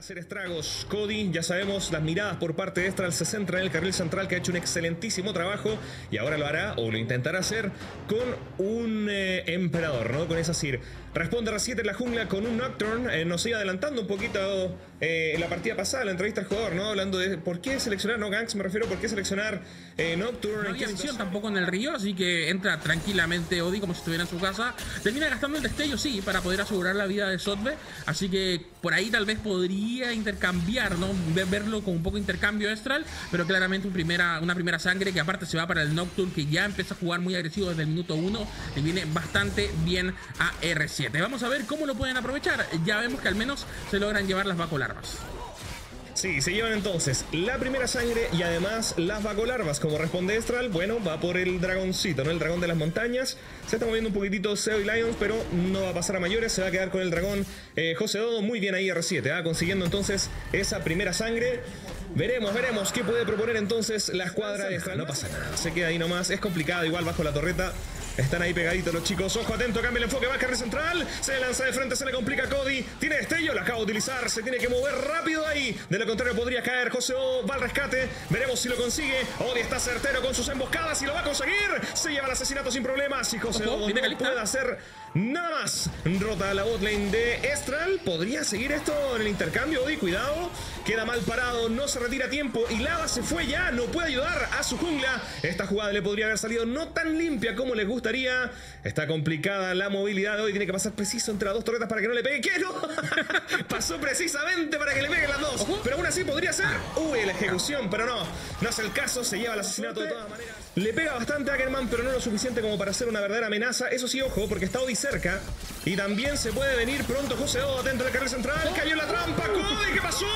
hacer estragos. Cody, ya sabemos, las miradas por parte de Estral se centran en el carril central que ha hecho un excelentísimo trabajo y ahora lo hará o lo intentará hacer con un eh, emperador, ¿no? Con esa Sir. Responde R7 en la jungla con un Nocturne. Eh, nos sigue adelantando un poquito eh, en la partida pasada, la entrevista al jugador, ¿no? Hablando de por qué seleccionar, no Ganks, me refiero, por qué seleccionar Nocturne. No había visión tampoco en el río, así que entra tranquilamente Odi como si estuviera en su casa. Termina gastando el destello, sí, para poder asegurar la vida de Sotbe. Así que por ahí tal vez podría intercambiar, ¿no? Verlo con un poco de intercambio Estral, pero claramente un primera, una primera sangre que aparte se va para el Nocturne, que ya empieza a jugar muy agresivo desde el minuto 1. Le viene bastante bien a R7. Vamos a ver cómo lo pueden aprovechar. Ya vemos que al menos se logran llevar las vacolarvas. Sí, se llevan entonces la primera sangre y además las vacolarvas. Como responde Estral, bueno, va por el dragoncito, ¿no? El dragón de las montañas. Se está moviendo un poquitito Seo y Lions, pero no va a pasar a mayores. Se va a quedar con el dragón eh, José Dodo. Muy bien ahí R7, ¿ah? consiguiendo entonces esa primera sangre. Veremos, veremos qué puede proponer entonces la escuadra de Estral. No pasa nada, se queda ahí nomás. Es complicado, igual bajo la torreta. Están ahí pegaditos los chicos. Ojo atento, cambia el enfoque, va a central. Se lanza de frente, se le complica a Cody. Tiene destello, lo acaba de utilizar. Se tiene que mover rápido ahí. De lo contrario, podría caer. José O va al rescate. Veremos si lo consigue. Odi está certero con sus emboscadas y lo va a conseguir. Se lleva el asesinato sin problemas. Y José O no puede hacer nada más. Rota la botlane de Estral. ¿Podría seguir esto en el intercambio? Odi, cuidado. Queda mal parado, no se retira a tiempo. Y Lava se fue ya. No puede ayudar a su jungla. Esta jugada le podría haber salido no tan limpia como les gustaría Está complicada la movilidad de hoy. Tiene que pasar preciso entre las dos torretas para que no le pegue. ¿Qué no? Pasó precisamente para que le peguen las dos. Pero aún así podría ser. Uy, la ejecución, pero no. No es el caso. Se lleva el asesinato de todas maneras. Le pega bastante a Ackerman, pero no lo suficiente como para ser una verdadera amenaza. Eso sí, ojo, porque está Odi cerca. Y también se puede venir pronto José Odo dentro del carril central. Cayó en la trampa. ¡Cody! ¿Qué pasó?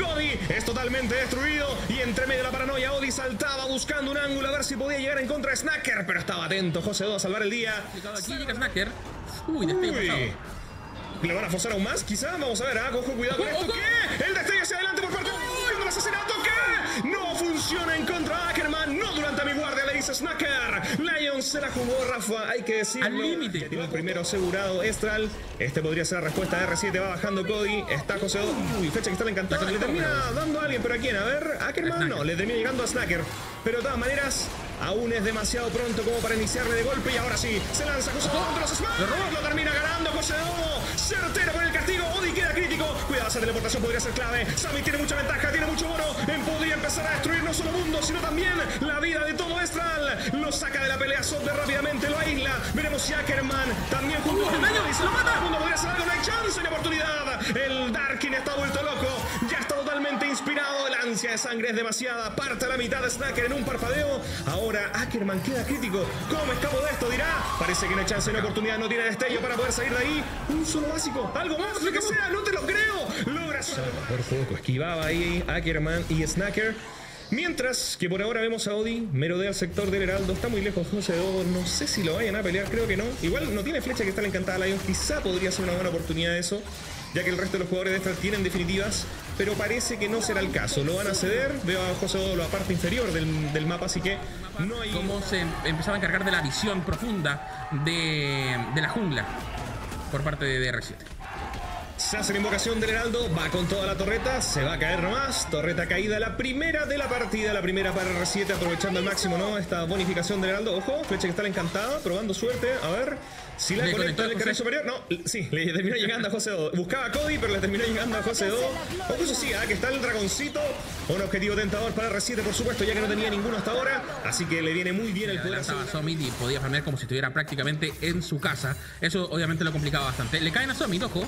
Cody es totalmente destruido. Y entre medio de la paranoia, Odi saltaba buscando un ángulo a ver si podía llegar en contra de Snacker. Pero estaba atento José Odo a salvar el día. Aquí llega Snacker. Uy, destello ¿Le van a forzar aún más? Quizá. Vamos a ver. Ah, cojo, cuidado con esto. ¿Qué? El destello hacia adelante por parte de el asesinato. ¿Qué? No funciona en contra Snacker. Lions se la jugó, Rafa. Hay que decirlo. Al límite. El primero asegurado, Estral. Este podría ser la respuesta de R7. Va bajando Cody. Está José. Uy, fecha que está encantado. Le termina dando a alguien, pero ¿a quién? A ver, Ackerman no. Le termina llegando a Snacker. Pero de todas maneras, Aún es demasiado pronto como para iniciarle de golpe y ahora sí, se lanza José contra los Smash. Lo termina ganando José. Certero con el castigo. Odi queda crítico. Cuidado, esa teleportación podría ser clave. Sammy tiene mucha ventaja, tiene mucho. En podría empezar a destruir no solo mundo, sino también la vida de todo Estral. Lo saca de la pelea Sote rápidamente, lo aísla. Veremos si Ackerman también junto con daño y se lo mata. mundo podría ser algo, no hay chance, hay oportunidad. El Darkin está vuelto loco. Ansia de sangre es demasiada. Parte a la mitad de Snacker en un parpadeo. Ahora Ackerman queda crítico. ¿Cómo me escapo de esto? Dirá. Parece que no hay chance, no oportunidad, no tiene destello para poder salir de ahí. Un solo básico. Algo más, lo que sea, no te lo creo. Logra Por poco, esquivaba ahí Ackerman y Snacker. Mientras que por ahora vemos a Odi, merodea el sector del Heraldo, está muy lejos José Dodo, no sé si lo vayan a pelear, creo que no. Igual no tiene flecha que está la encantada Lion, quizá podría ser una buena oportunidad eso ya que el resto de los jugadores de esta tienen definitivas, pero parece que no será el caso. Lo van a ceder, veo a José Dodo la parte inferior del, mapa, así que no hay... Cómo se empezaba a encargar de la visión profunda de, la jungla por parte de DR7. Se hace la invocación del Heraldo, va con toda la torreta, se va a caer nomás. Torreta caída, la primera de la partida, la primera para R7, aprovechando al máximo, ¿no? Esta bonificación del Heraldo. Ojo, flecha que está encantada, probando suerte. A ver, si la conectó en el carril superior, no, sí, le terminó llegando a José Do. Buscaba a Cody, pero le terminó llegando a José Do. O eso sí, ¿ah? que está el dragoncito. Un objetivo tentador para R7, por supuesto, ya que no tenía ninguno hasta ahora. Así que le viene muy bien el poder. Summit y podía farmear como si estuviera prácticamente en su casa. Eso obviamente lo complicaba bastante. Le caen a Summit, ojo.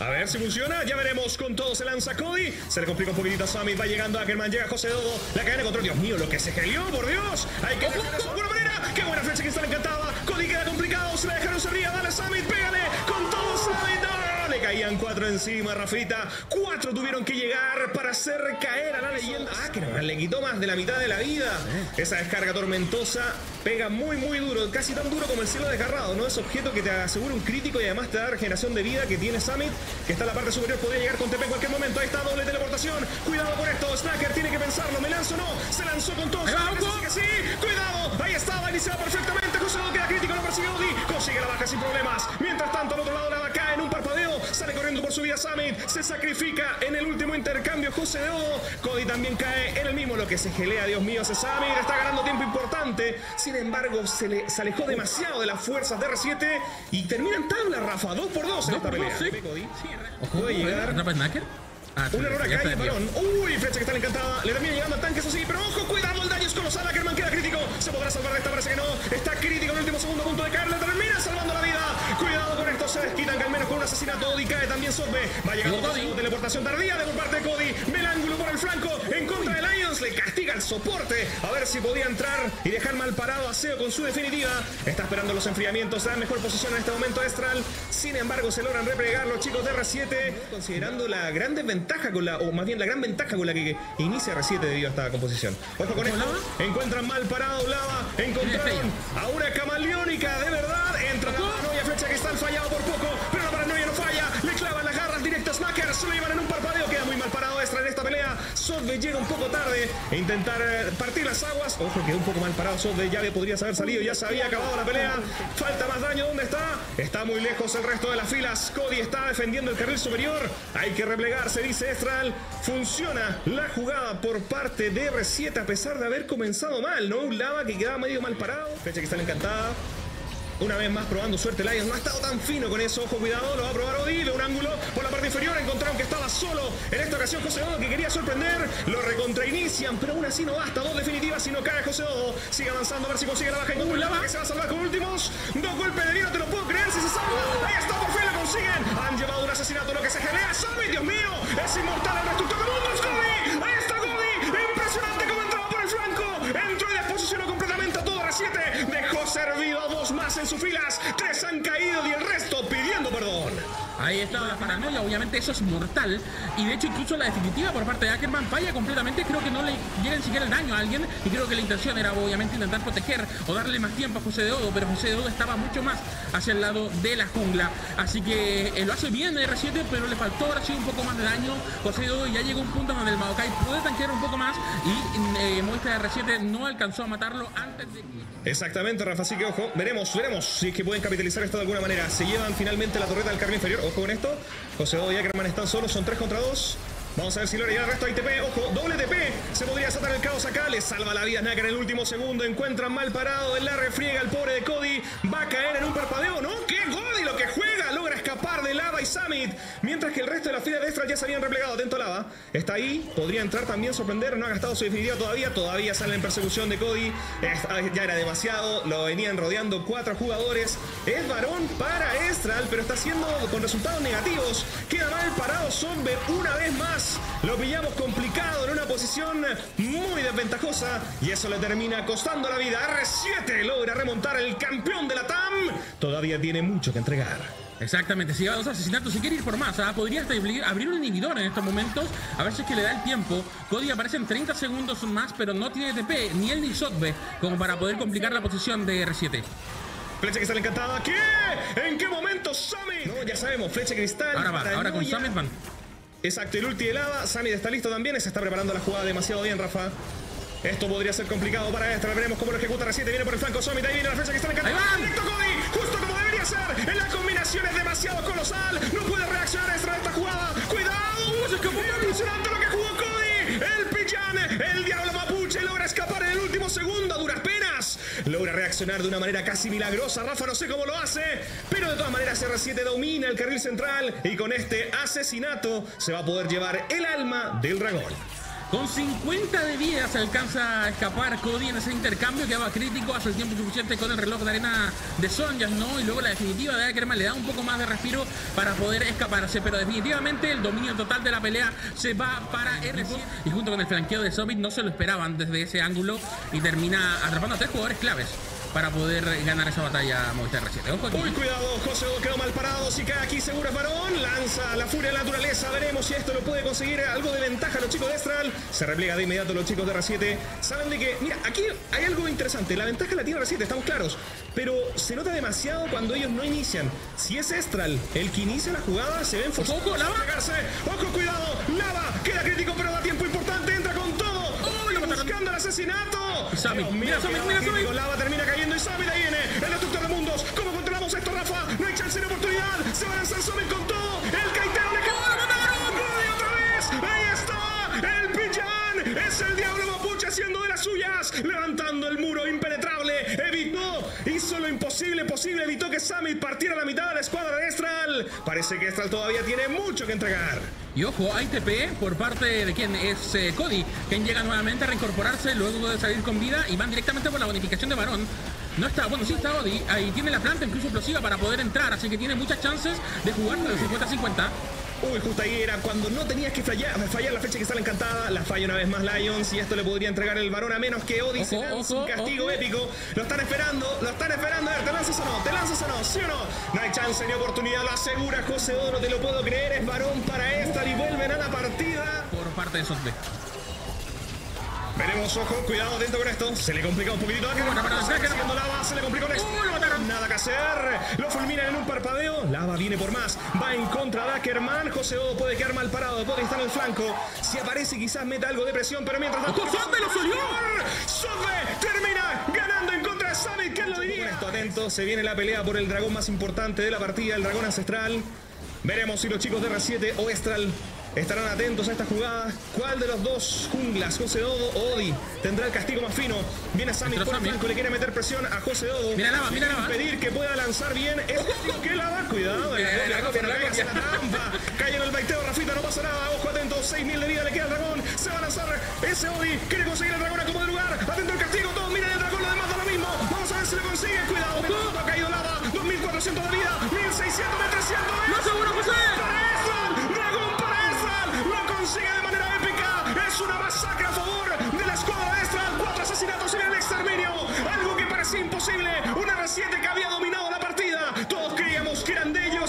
A ver si funciona, ya veremos. Con todo se lanza Cody. Se le complica un poquitito a Summit. Va llegando Ackerman, llega José Dodo. La cadena de control. Dios mío, lo que se gelió, por Dios. Hay que dejar eso de alguna manera. Qué buena flecha que está encantada. Cody queda complicado. Se la dejaron se Dale, Summit, pégale. Caían cuatro encima, Rafita. Cuatro tuvieron que llegar para hacer caer a la leyenda. Ah, que no, le quitó más de la mitad de la vida. Esa descarga tormentosa pega muy, muy duro. Casi tan duro como el cielo desgarrado, ¿no? Es objeto que te asegura un crítico y además te da regeneración de vida que tiene Summit, que está en la parte superior. Podría llegar con TP en cualquier momento. Ahí está, doble teleportación. Cuidado con esto. Snacker tiene que pensarlo. ¿Me lanzo o no? Se lanzó con todo. sí. Cuidado. Ahí estaba, iniciado perfectamente. José queda crítico, lo persigue Odi. Consigue la baja sin problemas. Mientras tanto, al otro lado la cae en un parpadeo. Sale corriendo por su vida Summit. Se sacrifica en el último intercambio José de Odo. Cody también cae en el mismo. Lo que se gelea, Dios mío, ese Summit. Está ganando tiempo importante. Sin embargo, se, le, se alejó demasiado de las fuerzas de R7. Y termina en tabla, Rafa. 2 por 2 en esta pelea. Cody. Ojo, Puede llegar. ¿Atrapa Snacker? Ah, Un error acá y el balón. Uy, flecha que está encantada. Le termina llegando al tanque, eso sí. Pero ojo, cuidado, es colosal. Ackerman queda crítico. Se podrá salvar de esta, parece que no. Está crítico en el último segundo, punto de caer. Le termina salvando la vida. Cuidado con esto, se desquitan que al menos con un asesinato. Cody cae también Sorbe. Va llegando Cody. Teleportación tardía de por parte de Cody. Ve el ángulo por el flanco. En contra de Lions. Le castiga el soporte. A ver si podía entrar y dejar mal parado a Seo con su definitiva. Está esperando los enfriamientos. Da mejor posición en este momento Estral. Sin embargo, se logran replegar los chicos de R7. Considerando la gran desventaja con la, o más bien la gran ventaja con la que inicia R7 debido a esta composición. Ojo con ¿Ojo, esto. Encuentran mal parado Lava. Encontraron a una camaleónica Sodbe llega un poco tarde. E intentar eh, partir las aguas. Ojo, quedó un poco mal parado. Sodbe ya le podría haber salido. Ya se había acabado la pelea. Falta más daño. ¿Dónde está? Está muy lejos el resto de las filas. Cody está defendiendo el carril superior. Hay que replegarse, dice Estral. Funciona la jugada por parte de R7 a pesar de haber comenzado mal, ¿no? Un lava que quedaba medio mal parado. Fecha que está encantada. Una vez más probando suerte Lions. No ha estado tan fino con eso. Ojo, cuidado. Lo va a probar Odi. De un ángulo por la parte inferior. Encontraron que estaba solo. En esta ocasión José Odo que quería sorprender. Lo recontrainician. Pero aún así no basta. Dos definitivas. Si no cae José Odo. Sigue avanzando. A ver si consigue la baja. Un lava que se va a salvar con últimos. Dos golpes de vida. No te lo puedo creer. Si se salva. Ahí está. Por fin lo consiguen. Han llevado Estaba la paranoia, obviamente eso es mortal. Y de hecho, incluso la definitiva por parte de Ackerman falla completamente. Creo que no le llega ni siquiera el daño a alguien. Y creo que la intención era, obviamente, intentar proteger o darle más tiempo a José de Odo. Pero José de Odo estaba mucho más hacia el lado de la jungla. Así que eh, lo hace bien R7, pero le faltó ahora sí un poco más de daño. José de Odo ya llegó a un punto donde el Maokai puede tanquear un poco más. Y eh, Movistar R7 no alcanzó a matarlo antes de. Exactamente, Rafa, así que ojo, veremos, veremos si es que pueden capitalizar esto de alguna manera. Se llevan finalmente la torreta del carril inferior, ojo esto. José Odo y Ackerman están solos, son 3 contra 2. Vamos a ver si logra llegar el resto. Hay TP, ojo, doble TP. Se podría desatar el caos acá. Le salva la vida Snacker en el último segundo. Encuentran mal parado. En la refriega el pobre de Cody. Va a caer en un parpadeo. ¿No? ¡Qué Cody lo que juega! De Lava y Summit. Mientras que el resto de la fila de extras ya se habían replegado. Atento Lava. Está ahí. Podría entrar también, sorprender. No ha gastado su definitiva todavía. Todavía sale en persecución de Cody. Ah, ya era demasiado. Lo venían rodeando cuatro jugadores. Es varón para Estral, pero está haciendo con resultados negativos. Queda mal parado Zombie una vez más. Lo pillamos complicado en una posición muy desventajosa. Y eso le termina costando la vida. R7 logra remontar el campeón de la TAM. Todavía tiene mucho que entregar. Exactamente, si lleva dos asesinatos, si quiere ir por más, ¿ah? podría hasta abrir un inhibidor en estos momentos, a ver si es que le da el tiempo. Cody aparece en 30 segundos más, pero no tiene TP, ni él ni Sotbe, como para poder complicar la posición de R7. Flecha que sale encantada. ¿Qué? ¿En qué momento Summit? No, ya sabemos, flecha cristal. Ahora va, ahora con. Summit van. Exacto, el ulti de lava. Summit está listo también. Se está preparando la jugada demasiado bien, Rafa. Esto podría ser complicado para Extra. Veremos cómo lo ejecuta recién. Viene por el flanco Summit. Ahí viene la flecha que está encantada. Ahí van. Directo Cody. Justo como debería En la combinación es demasiado colosal. No puede reaccionar Extra esta jugada. ¡Cuidado! Escapó. Impresionante lo que jugó Cody. El Pillan, el diablo mapuche, logra escapar en el último segundo a duras penas. Logra reaccionar de una manera casi milagrosa. Rafa no sé cómo lo hace, pero de todas maneras R7 domina el carril central y con este asesinato se va a poder llevar el alma del dragón. Con 50 de vida se alcanza a escapar Cody en ese intercambio que daba crítico hace el tiempo suficiente con el reloj de arena de Sonjas, ¿no? Y luego la definitiva de Ackerman le da un poco más de respiro para poder escaparse, pero definitivamente el dominio total de la pelea se va para R7 y junto con el flanqueo de Summit no se lo esperaban desde ese ángulo y termina atrapando a tres jugadores claves para poder ganar esa batalla Movistar R7. Ojo aquí. Uy, cuidado, José quedó mal parado. Si cae aquí, seguro es varón. Lanza la furia de la naturaleza. Veremos si esto lo puede conseguir algo de ventaja los chicos de Estral. Se repliega de inmediato los chicos de R7. Saben de que, mira, aquí hay algo interesante. La ventaja la tiene R7, estamos claros. Pero se nota demasiado cuando ellos no inician. Si es Estral el que inicia la jugada, se ven forzados Ojo, Lava. Ojo, cuidado. Lava queda crítico, pero da tiempo importante. Asesinato. Y Summit, Dios mío, mira queda mira. Summit. Lava termina cayendo y Summit ahí viene. El destructor de mundos. ¿Cómo controlamos esto, Rafa? No hay chance de oportunidad. Se va a lanzar Summit con todo. El Kaitero le quedó. ¡Cody otra vez! ¡Ahí está! ¡El Pillan! ¡Es el Diablo Mapuche haciendo de las suyas! Levantando el muro impenetrable. Lo imposible posible. Evitó que Summit partiera la mitad de la escuadra de Estral. Parece que Estral todavía tiene mucho que entregar. Y ojo, hay TP por parte de quien es eh, Cody, quien llega nuevamente a reincorporarse luego de salir con vida y van directamente por la bonificación de Varón. No está, bueno, sí está Cody, ahí tiene la planta incluso explosiva para poder entrar, así que tiene muchas chances de jugar de 50-50. Uy, justo ahí era cuando no tenías que fallar, fallar la fecha que sale encantada. La falla una vez más Lions y esto le podría entregar el varón a menos que Odi se Ojo, lance un castigo ojo. épico. Lo están esperando, lo están esperando. A ver, ¿te lanzas o no? ¿Te lanzas o no? ¿Sí o no? No hay chance ni oportunidad, lo asegura José Odo, no te lo puedo creer. Es varón para esta y vuelven a la partida. Por parte de Sotbe. Veremos, ojo, cuidado atento con esto. Se le complica un poquitito a Acker. Bueno, para Acker. Haciendo lava, se le complica un extra. ¡Uh! Nada que hacer. Lo fulminan en un parpadeo. Lava viene por más. Va en contra de Ackerman. José Odo puede quedar mal parado. Puede estar en el flanco. Si aparece, quizás meta algo de presión. Pero mientras tanto. ¡Ojo, Sotbe lo salió! Sotbe termina ganando en contra de Summit. ¿Quién lo diría? Esto atento. Se viene la pelea por el dragón más importante de la partida. El dragón ancestral. Veremos si los chicos de R7 o Estral estarán atentos a esta jugada. ¿Cuál de los dos junglas, José Dodo o Odi, tendrá el castigo más fino? Viene Sammy por el flanco, le quiere meter presión a José Dodo. Mira Lava, mira Lava. Pedir que pueda lanzar bien. Es que Lava, cuidado. La la copia, no caigas trampa. Cae en el baiteo, Rafita, no pasa nada. Ojo atento, 6.000 de vida le queda al dragón. Se va a lanzar ese Odi. Quiere conseguir el dragón a como de lugar. Atento el castigo, todos miren el dragón, lo demás da lo mismo. Vamos a ver si lo consigue. Cuidado, ha caído Lava. 2.400 de vida, 1.600 de 300 de ¡No seguro, José! Una R7 que había dominado la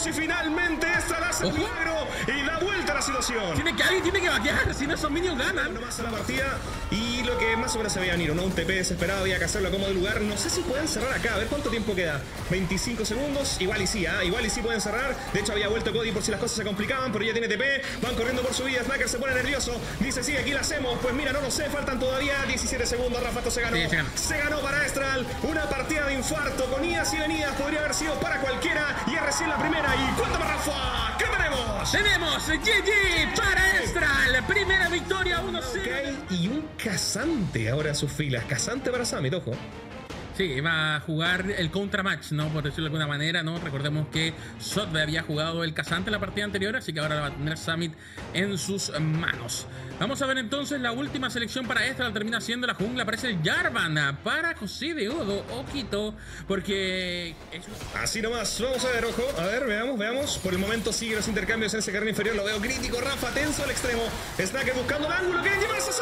y finalmente Ezreal hace un Ojo. milagro y da vuelta a la situación. Tiene que alguien tiene que vaquear, si no esos minions ganan. Uno más a la partida y lo que más o menos se veía venir, ¿no? Un TP desesperado, había que hacerlo como de lugar. No sé si pueden cerrar acá, a ver cuánto tiempo queda. 25 segundos, igual y sí, ¿ah? igual y sí pueden cerrar. De hecho, había vuelto Cody por si las cosas se complicaban, pero ya tiene TP. Van corriendo por su vida, Snacker se pone nervioso. Dice, sí, aquí la hacemos. Pues mira, no lo sé, faltan todavía 17 segundos. Rafa, esto se ganó. Sí, se ganó. Se ganó para Estral. Una partida de infarto con idas y venidas. Podría haber sido para cualquiera y es recién la primera. ¿Y cuéntame, Rafa? ¿Qué tenemos? Tenemos GG para Estral. Primera victoria 1-0. Ok, y un casante ahora en sus filas. Casante para Summit, ojo. Sí, va a jugar el contramatch, ¿no? Por decirlo de alguna manera, ¿no? Recordemos que Sotbe había jugado el casante en la partida anterior, así que ahora va a tener Summit en sus manos. Vamos a ver entonces la última selección para esta, la termina siendo la jungla, aparece el Jarvan para José de Odo, ojito, porque es Así nomás, vamos a ver, ojo, a ver, veamos, veamos. Por el momento sigue los intercambios en ese carril inferior, lo veo crítico, Rafa, tenso al extremo. Snacker buscando el ángulo, quieren llevarse así.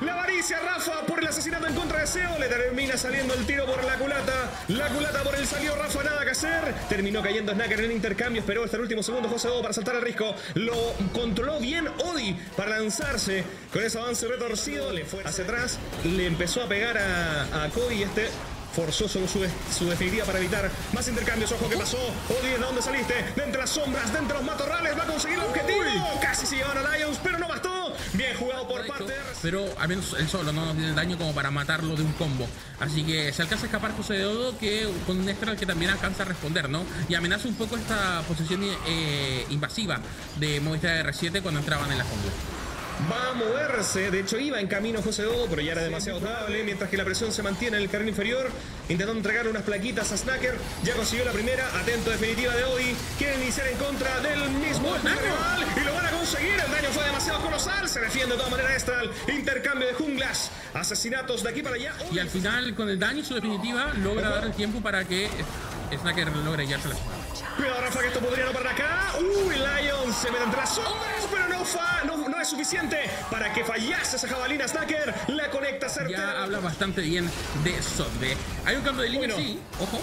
La avaricia, Rafa, por el asesinato en contra de Seo, le termina saliendo el tiro por la culata. La culata por el salió, Rafa, nada que hacer. Terminó cayendo Snacker en el intercambio, esperó hasta el último segundo José Odo para saltar el risco. Lo controló bien Odi para lanzarse con ese avance retorcido, le fue hacia atrás, le empezó a pegar a, a Cody este forzó su, su, definitiva para evitar más intercambios. Ojo, ¿qué pasó? Odi, ¿de dónde saliste? De entre las sombras, de entre los matorrales, va a conseguir el objetivo. Casi se llevaron a Lions, pero no bastó. Bien jugado por parte de pero al menos él solo no tiene daño como para matarlo de un combo. Así que se alcanza a escapar José de Odo que con un extra que también alcanza a responder, ¿no? Y amenaza un poco esta posición eh, invasiva de Movistar R7 cuando entraban en la jungla. Va a moverse, de hecho iba en camino José Dodo, pero ya era demasiado tarde, mientras que la presión se mantiene en el carril inferior, intentando entregar unas plaquitas a Snacker, ya consiguió la primera, atento definitiva de Odi, quiere iniciar en contra del mismo ¡Oh, rival y lo van a conseguir, el daño fue demasiado colosal, se defiende de todas maneras Estral, intercambio de junglas, asesinatos de aquí para allá. Y al final, con el daño y su definitiva, logra dar el tiempo para que Snacker logre llevarse la Cuidado Rafa que esto podría no parar acá. Uy, Lion se mete entre las sombras, pero no, fa, no, no es suficiente para que fallase esa jabalina Snacker. La conecta certera. Ya habla bastante bien de Sotbe. Hay un cambio de línea, Bueno. sí, ojo.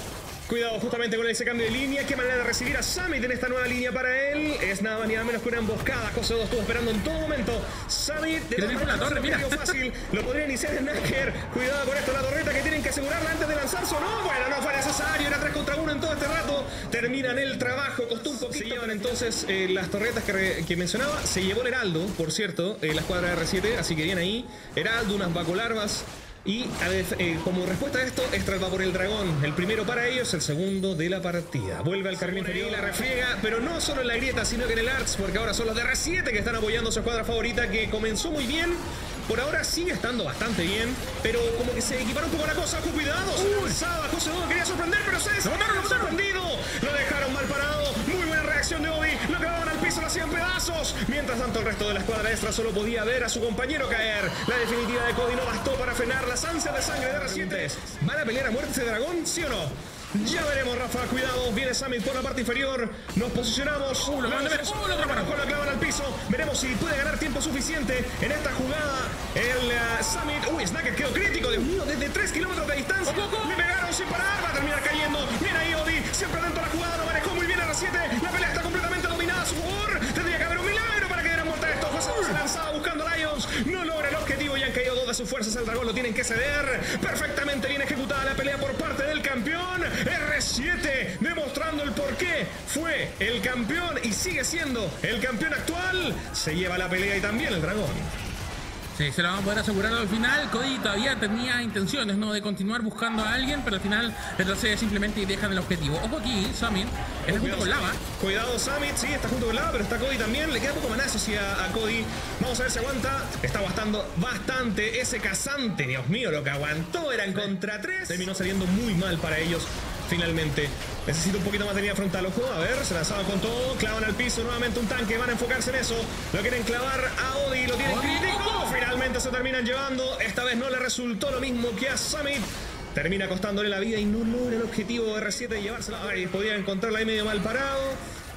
Cuidado justamente con ese cambio de línea. Qué manera de recibir a Summit en esta nueva línea para él. Es nada más ni nada menos que una emboscada. José 2 estuvo esperando en todo momento. Summit de la torre, mira. fácil. Lo podría iniciar en Nacker. Cuidado con esto, la torreta que tienen que asegurarla antes de lanzarse o no. Bueno, no fue necesario. Era 3 contra 1 en todo este rato. Terminan el trabajo. Costó un poquito. Se llevan entonces eh, las torretas que, re- que mencionaba. Se llevó el Heraldo, por cierto, eh, la escuadra R7. Así que bien ahí. Heraldo, unas bacolarvas. Y eh, como respuesta a esto, Estral va por el dragón. El primero para ellos, el segundo de la partida. Vuelve al carril inferior, la refriega, pero no solo en la grieta, sino que en el Arts, porque ahora son los de R7 que están apoyando a su escuadra favorita, que comenzó muy bien. Por ahora sigue estando bastante bien, pero como que se equiparó un poco la cosa. ¡Ojo, cuidado! Se José Dodo quería sorprender, pero se desmontaron sorprendido. Lo dejaron mal parado. Hacían pedazos. Mientras tanto, el resto de la escuadra extra solo podía ver a su compañero caer. La definitiva de Cody no bastó para frenar las ansias de sangre de R7. ¿Van a pelear a muerte ese dragón? ¿Sí o no? Ya veremos, Rafa. Cuidado. Viene Samit por la parte inferior. Nos posicionamos. Uh, lo van la clavan al piso. Veremos si puede ganar tiempo suficiente en esta jugada. El uh, Summit. Uy, Snacker quedó crítico. Dios mío, desde 3 kilómetros de distancia. Le pegaron sin parar. Va a terminar cayendo. Mira ahí Odi. Siempre dentro de la jugada. Lo manejó muy bien a las 7. La pelea está completamente dominada a su favor. Tendría que haber un milagro para que dieran muerta esto. José se lanzaba buscando Lions. No logra el objetivo y han caído dos de sus fuerzas. El dragón lo tienen que ceder. Perfectamente bien ejecutada la pelea por parte del campeón. R7 demostrando el por qué fue el campeón y sigue siendo el campeón actual. Se lleva la pelea y también el dragón. Sí, se lo vamos a poder asegurar al final. Cody todavía tenía intenciones ¿no? de continuar buscando a alguien, pero al final retrocede simplemente y dejan el objetivo. Ojo aquí, Samit está junto con Lava. Cuidado, Samit, sí, está junto con Lava, pero está Cody también. Le queda poco manazos a, a Cody. Vamos a ver si aguanta. Está aguantando bastante ese cazante. Dios mío, lo que aguantó eran contra tres. Terminó saliendo muy mal para ellos finalmente. Necesita un poquito más de línea frontal. Ojo, a ver, se lanzaba con todo. Clavan al piso nuevamente un tanque. Van a enfocarse en eso. Lo quieren clavar a Odi. Lo tienen crítico. Terminan llevando. Esta vez no le resultó lo mismo que a Summit. Termina costándole la vida y no logra el objetivo de R7 de llevársela. Ay, podía encontrarla ahí medio mal parado.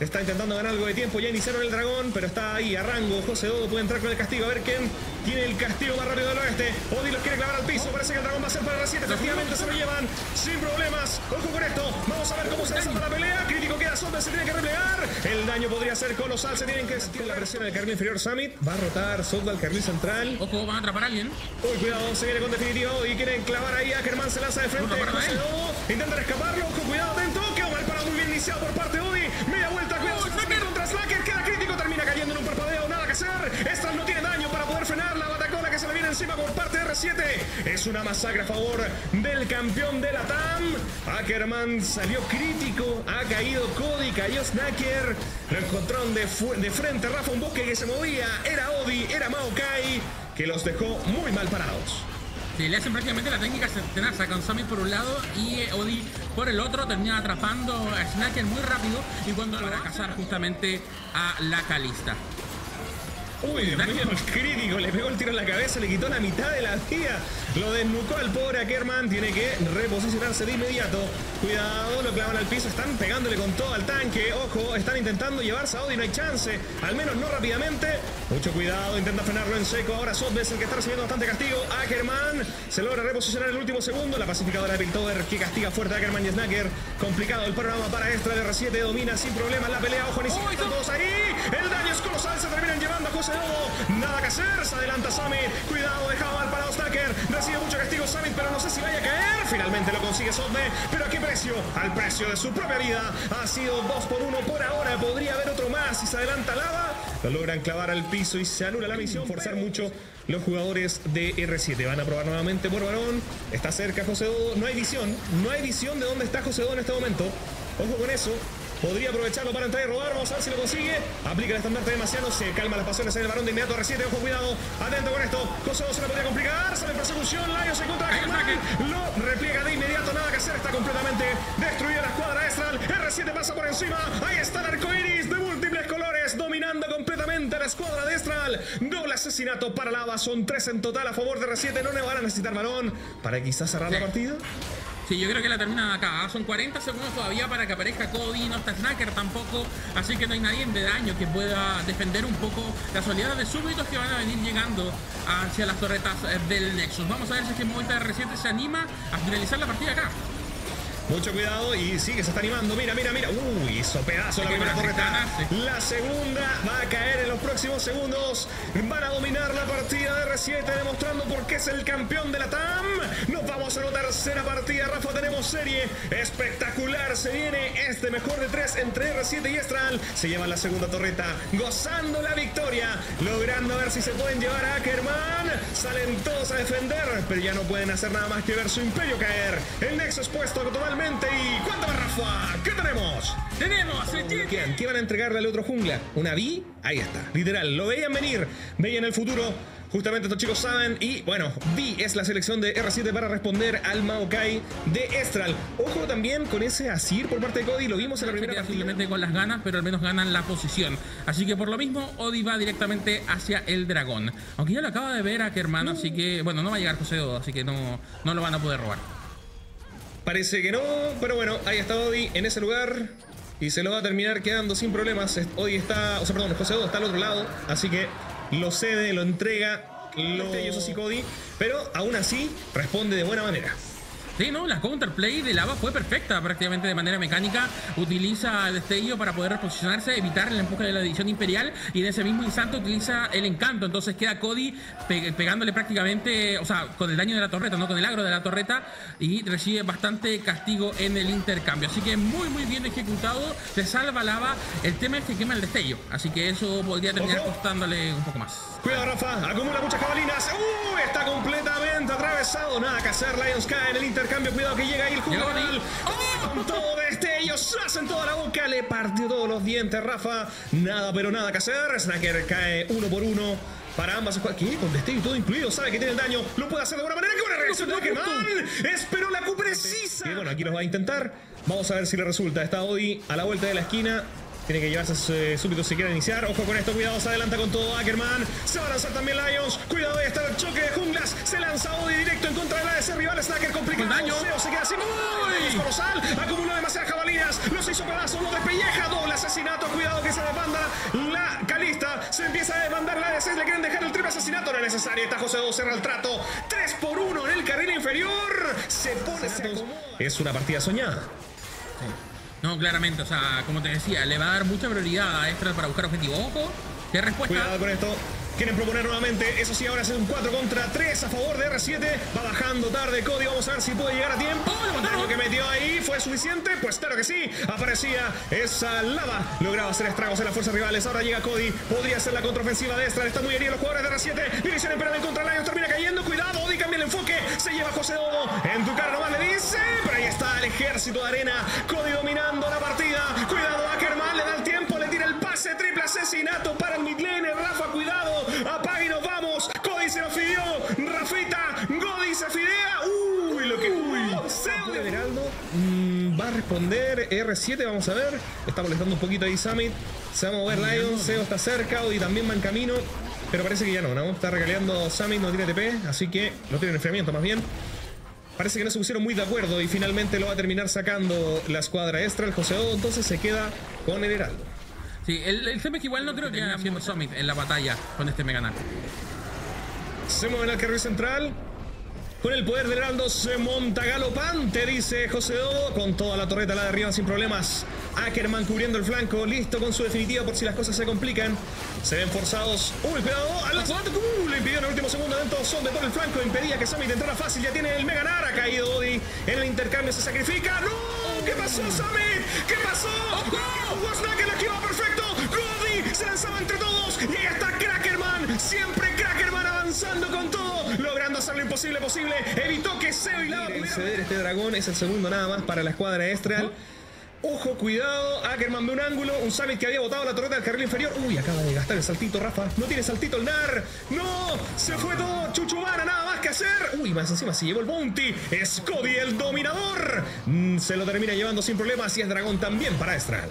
Está intentando ganar algo de tiempo. Ya iniciaron el dragón, pero está ahí a rango. José Dodo puede entrar con el castigo. A ver quién tiene el castigo más rápido del oeste. Odi los quiere clavar al piso. Parece que el dragón va a ser para R7. Efectivamente se lo llevan sin problemas. Ojo con esto. Vamos a ver cómo se desata la pelea. Crítico queda Sonda, se tiene que replegar. El daño podría ser colosal. Se tienen que sentir la presión del carril inferior. Summit va a rotar Sonda al carril central. Ojo, van a atrapar a alguien. Uy, cuidado, se viene con definitiva. Y quieren clavar ahí. Ackerman se lanza de frente. José Dodo. Intentan escaparlo. Ojo, cuidado, atento. Quedó mal parado. Muy bien iniciado por parte de parte de R7. Es una masacre a favor del campeón de la TAM. Ackerman salió crítico. Ha caído Cody. Cayó Snacker. Lo encontraron de, de frente. Rafa, un bosque que se movía. Era Odi. Era Maokai. Que los dejó muy mal parados. Le hacen prácticamente la técnica tenaza con Sammy por un lado y eh, Odi por el otro, termina atrapando a Snacker muy rápido y cuando para cazar justamente a la Calista. Uy, el crítico, le pegó el tiro en la cabeza, le quitó la mitad de la vida. Lo desnucó al pobre Ackerman, tiene que reposicionarse de inmediato. Cuidado, lo clavan al piso, están pegándole con todo al tanque. Ojo, están intentando llevarse a Odi, no hay chance. Al menos no rápidamente. Mucho cuidado, intenta frenarlo en seco. Ahora Sotves el que está recibiendo bastante castigo. Ackerman se logra reposicionar en el último segundo. La pacificadora de Piltover que castiga fuerte a Ackerman y Snacker. Complicado el panorama para extra de R7. Domina sin problemas la pelea. Ojo, ni siquiera están todos ahí. El daño es colosal, se terminan llevando a José Nada que hacer. Se adelanta Summit. Cuidado, dejaba Stacker. Recibe mucho castigo Summit, pero no sé si vaya a caer. Finalmente lo consigue Sotme. Pero a qué precio? Al precio de su propia vida. Ha sido 2 por 1 por ahora. Podría haber otro más si se adelanta Lava. Lo logran clavar al piso y se anula la misión. Forzar mucho los jugadores de R7. Van a probar nuevamente por varón. Está cerca José Dodo. No hay visión. No hay visión de dónde está José Dodo en este momento. Ojo con eso. Podría aprovecharlo para entrar y robar. Vamos a ver si lo consigue. Aplica el estandarte demasiado. Se calma las pasiones en el varón de inmediato. R7. Ojo, cuidado. Atento con esto. Cosa se le podría complicar. Sale en persecución. Lion se encuentra Lo repliega de inmediato. Nada que hacer. Está completamente destruida la escuadra Estral. R7 pasa por encima. Ahí está el arco iris de múltiples colores. Dominando completamente la escuadra de Estral. Doble asesinato para Lava. Son tres en total a favor de R7. No le van a necesitar balón para quizás cerrar la partida. Sí, yo creo que la terminan acá. Son 40 segundos todavía para que aparezca Cody. No está Snacker tampoco. Así que no hay nadie de daño que pueda defender un poco las oleadas de súbditos que van a venir llegando hacia las torretas eh, del Nexus. Vamos a ver si es que Movita R7 se anima a finalizar la partida acá. Mucho cuidado y sí que se está animando. Mira, mira, mira. Uy, hizo pedazo la primera torreta. La segunda va a caer en los próximos segundos. Van a dominar la partida de R7 demostrando por qué es el campeón de la TAM. Nos vamos a anotar tercera partida, Rafa, tenemos serie espectacular. Se viene este mejor de tres entre R7 y Estral. Se lleva la segunda torreta, gozando la victoria, logrando ver si se pueden llevar a Ackerman. Salen todos a defender, pero ya no pueden hacer nada más que ver su imperio caer. El Nexo expuesto totalmente. ¿Y cuánto más, Rafa? ¿Qué tenemos? Tenemos ¿Qué, ¿Qué van a entregarle al otro jungla? ¿Una B? Ahí está, literal. Lo veían venir, veían el futuro. Justamente estos chicos saben. Y bueno, B es la selección de R7 para responder al Maokai de Estral. Ojo también con ese Asir por parte de Cody. Lo vimos en la primera partida. Simplemente con las ganas, pero al menos ganan la posición. Así que por lo mismo, Odi va directamente hacia el dragón. Aunque ya lo acaba de ver a Kerman, así que bueno, no va a llegar José Dodo, así que no, no lo van a poder robar. Parece que no, pero bueno, ahí está Odi en ese lugar. Y se lo va a terminar quedando sin problemas. Odi está, o sea, perdón, José Dodo está al otro lado. Así que lo cede, lo entrega, lo... eso sí Cody, pero aún así responde de buena manera. Sí, no, la counterplay de Lava fue perfecta prácticamente de manera mecánica. Utiliza el destello para poder reposicionarse, evitar el empuje de la división imperial y en ese mismo instante utiliza el encanto. Entonces queda Cody pegándole prácticamente, o sea, con el daño de la torreta, no con el agro de la torreta y recibe bastante castigo en el intercambio. Así que muy, muy bien ejecutado. Se salva Lava. El tema es que quema el destello. Así que eso podría terminar costándole un poco más. Cuidado, Rafa. Acumula muchas jabalinas. ¡Uy! Está completamente atravesado. Nada que hacer. Lions cae en el intercambio cambio, cuidado que llega ahí el jugador. ¡Oh! Con todo este, ellos hacen toda la boca, le partió todos los dientes, Rafa. Nada, pero nada que hacer. Snacker cae uno por uno. Para ambas ¿Qué? Con destello y todo incluido. Sabe que tiene el daño. Lo puede hacer de buena manera. ¡Qué buena reacción de! Esperó la Q precisa. Y bueno, aquí los va a intentar. Vamos a ver si le resulta. Está Odi a la vuelta de la esquina. Tiene que llevarse súbito si quiere iniciar. Ojo con esto, cuidado, se adelanta con todo Ackerman. Se va a lanzar también Lions. Cuidado, ahí está el choque de junglas. Se lanza Odi directo en contra de la de ese rival. Snacker complica el daño. Se queda así. ¡Uy! colosal. Acumuló demasiadas jabalinas. Los hizo pedazos, lo despelleja. Doble asesinato. Cuidado que se demanda la Calista. Se empieza a demandar la ADC. Le quieren dejar el triple asesinato. No es necesario. Está José 2 cerra el trato. 3 por 1 en el carril inferior. Se pone. Se es una partida soñada. No, claramente, o sea, como te decía, le va a dar mucha prioridad a Extra para buscar objetivo. Ojo, ¿qué respuesta? Cuidado con esto. Quieren proponer nuevamente, eso sí, ahora es un 4 contra 3 a favor de R7. Va bajando tarde Cody, vamos a ver si puede llegar a tiempo. Lo que metió ahí fue suficiente, pues claro que sí. Aparecía esa lava, lograba hacer estragos en las fuerzas rivales. Ahora llega Cody, podría ser la contraofensiva de Extra. Está muy herido los jugadores de R7. Dirección en contra Lions, termina cayendo. Cuidado, Odi cambia el enfoque. Se lleva José Dodo. En tu cara nomás le dice, pero ahí está el ejército de arena. Cody dominando la partida. Cuidado, Ackerman le da el tiempo, le tira el pase, triple asesinato para el responder R7. Vamos a ver. Está molestando un poquito ahí Summit. Se va a mover Lion. Seo está cerca. Odi también va en camino. Pero parece que ya no, ¿no? Está recaleando Summit. No tiene TP. Así que no tiene enfriamiento más bien. Parece que no se pusieron muy de acuerdo y finalmente lo va a terminar sacando la escuadra extra. El José Odo entonces se queda con el Heraldo. Sí, el, el tema es que igual no creo que haciendo Summit en la batalla con este Meganar. Se mueve al carril central. Con el poder del Heraldo se monta galopante, dice José Dodo. Con toda la torreta la de arriba sin problemas. Ackerman cubriendo el flanco, listo con su definitiva por si las cosas se complican. Se ven forzados. Uy, cuidado, al uh, le impidió en el último segundo dentro son de por el flanco, impedía que Sammy entrara fácil, ya tiene el Meganar, ha caído Odi. En el intercambio se sacrifica. ¡No! ¿Qué pasó, Sammy? ¿Qué pasó? ¡Oh, que la esquiva perfecto! Imposible posible. Evitó que Seo y Lava ceder este dragón. Es el segundo nada más para la escuadra Estral. Ojo, cuidado. Ackerman ve un ángulo. Un Summit que había botado la torreta del carril inferior. Uy, acaba de gastar el saltito, Rafa. No tiene saltito el NAR. No, se fue todo. Chuchumana, nada más que hacer. Uy, más encima se llevó el bounty. Es Cody el dominador. Mm, se lo termina llevando sin problemas y es dragón también para Estral.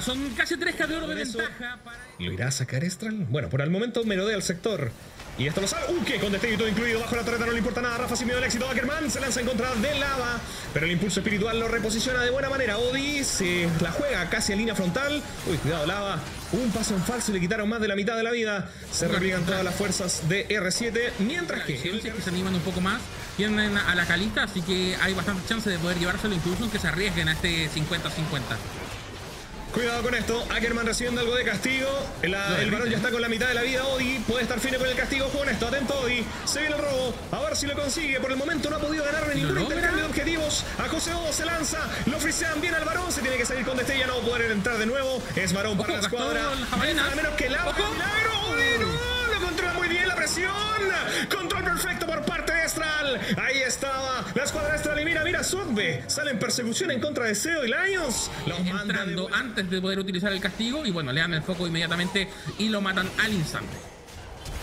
Son casi tres k de oro de ventaja para... ¿Lo irá a sacar Estral? Bueno, por el momento merodea el sector. Y esto lo sabe. ¡Uh! Que con destello todo incluido bajo la torreta no le importa nada. Rafa sin miedo al éxito. Ackerman se lanza en contra de lava. Pero el impulso espiritual lo reposiciona de buena manera. Odi se la juega casi a línea frontal. Uy, cuidado, lava. Un paso en falso y le quitaron más de la mitad de la vida. Se repliegan todas las fuerzas de R7. Mientras que. que se animan un poco más. Tienen a la calita, así que hay bastante chance de poder llevárselo incluso aunque se arriesguen a este 50-50. Cuidado con esto. Ackerman recibiendo algo de castigo. La- el varón ya está con la mitad de la vida. Odi puede estar fino con el castigo. Con esto, atento Odi. Se viene el robo. A ver si lo consigue. Por el momento no ha podido ganarle ningún logra? intercambio de objetivos. A José Odo se lanza. Lo frisean bien al varón. Se tiene que salir con destella. No va a poder entrar de nuevo. Es varón para la escuadra. la. Nada menos que. Ojo. Milagro. Odi no. Lo controla muy bien la presión. Control perfecto por parte de Estral. Ahí la escuadra Estral. Y mira, mira, Sotbe. Sale en persecución en contra de Seo y Lions. Los de entrando vuelta. antes de poder utilizar el castigo y bueno, le dan el foco inmediatamente y lo matan al instante.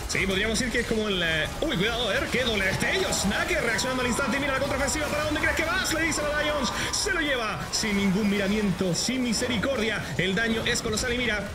Sí, podríamos decir que es como el. eh, Uy, cuidado, a ver, qué doble destello. Snacker reaccionando al instante y mira la contraofensiva. ¿Para dónde crees que vas? Le dice a Lions. Se lo lleva sin ningún miramiento, sin misericordia. El daño es colosal y mira.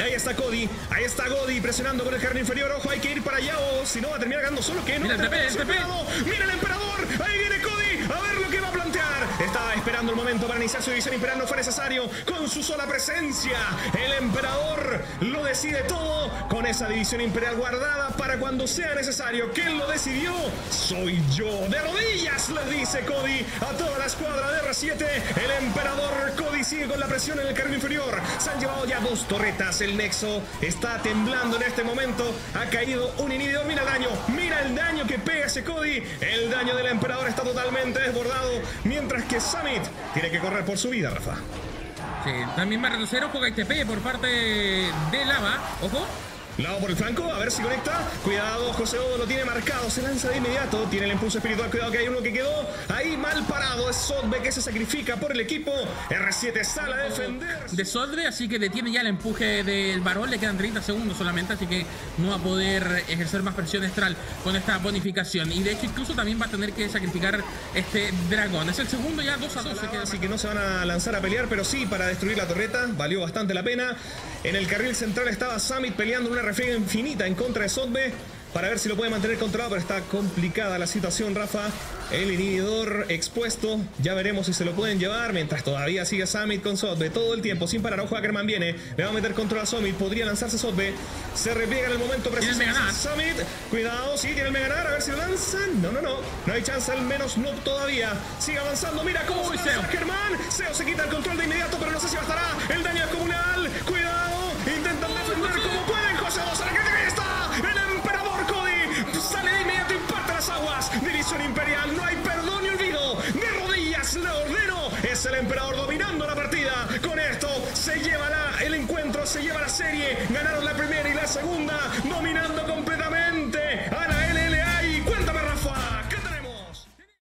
Ahí está Cody, ahí está Godi presionando con el jardín inferior. Ojo, hay que ir para allá o si no va a terminar ganando solo. que no? Mira el el. Cuidado, Mira el emperador. Ahí viene Cody. A ver lo que va a plantear. Estaba el momento para iniciar su división imperial. No fue necesario. Con su sola presencia, el emperador lo decide todo. Con esa división imperial guardada para cuando sea necesario. ¿Quién lo decidió? Soy yo. De rodillas, le dice Cody a toda la escuadra de R7. El emperador Cody sigue con la presión en el carril inferior. Se han llevado ya dos torretas. El Nexo está temblando en este momento. Ha caído un inhibidor. Mira el daño. Mira el daño que pega ese Cody. El daño del emperador está totalmente desbordado. Mientras que Summit tiene que correr por su vida, Rafa. Sí, también va a retroceder, ojo que TP por parte de Lava, ojo. Lado por el flanco, a ver si conecta. Cuidado, José Odo lo tiene marcado. Se lanza de inmediato. Tiene el impulso espiritual. Cuidado que hay uno que quedó ahí mal parado. Es Sotbe que se sacrifica por el equipo. R7 sale a defender. de Sodre, así que detiene ya el empuje del varón, le quedan 30 segundos solamente, así que no va a poder ejercer más presión estral con esta bonificación. Y de hecho incluso también va a tener que sacrificar este dragón. Es el segundo ya 2 a 2. se queda Así que no se van a lanzar a pelear, pero sí para destruir la torreta. Valió bastante la pena. En el carril central estaba Summit peleando una refriega infinita en contra de Sotbe. Para ver si lo puede mantener controlado, pero está complicada la situación, Rafa. El inhibidor expuesto. Ya veremos si se lo pueden llevar. Mientras todavía sigue Summit con Sotbe todo el tiempo, sin parar. Ojo, Ackerman viene. Le va a meter control a Summit. Podría lanzarse Sotbe. Se repliega en el momento preciso. Tiene el Meganar. Summit. Cuidado, sí, tiene el Meganar. A ver si lo lanzan. No, no, no. No hay chance, al menos no todavía. Sigue avanzando. Mira cómo Uy, se Ackerman. Seo se quita el control de inmediato, pero no sé si bastará. El daño es Ganaron la primera y la segunda. Dominando la